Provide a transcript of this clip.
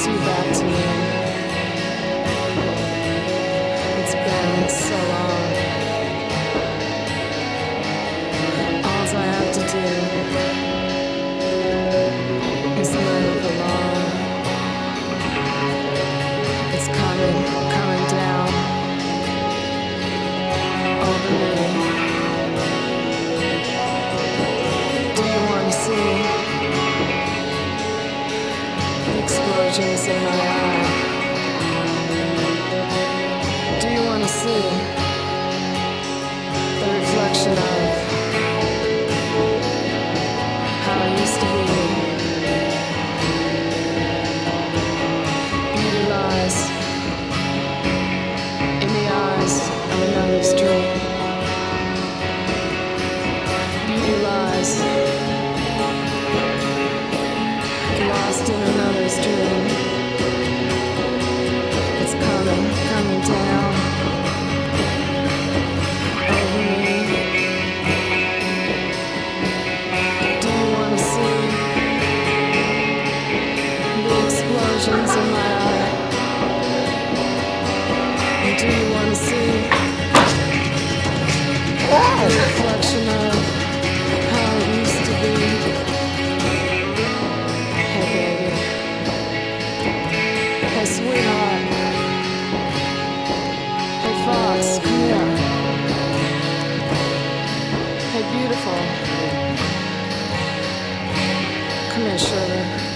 See you back to me. explosions in my eye. Do you want to see the reflection of how I used to be? Beauty lies in the eyes of another's dream. Beauty lies lost in another. It's Hey,